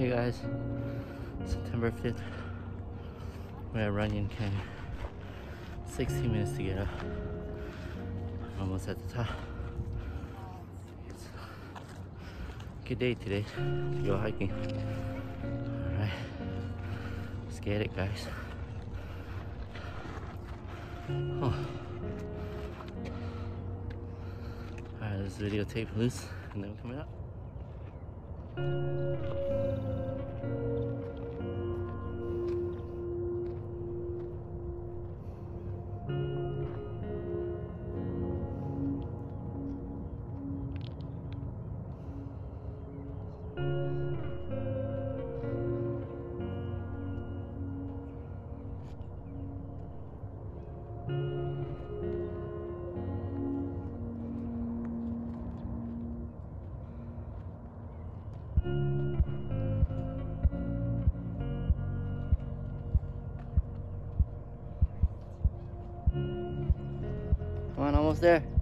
Hey guys, September 5th, we're at Runyon Canyon. 16 minutes to get up. Almost at the top. It's a good day today to go hiking. Alright, let's get it guys. Oh. Alright, let's videotape loose and then we're coming up. Almost there.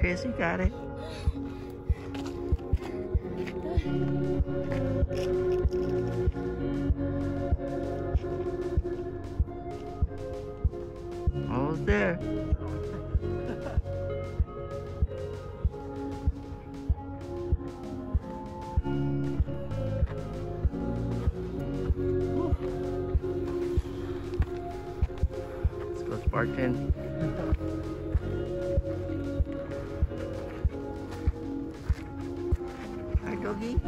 Chris, you got it. Almost there. Let's go Spartan. Joguinho.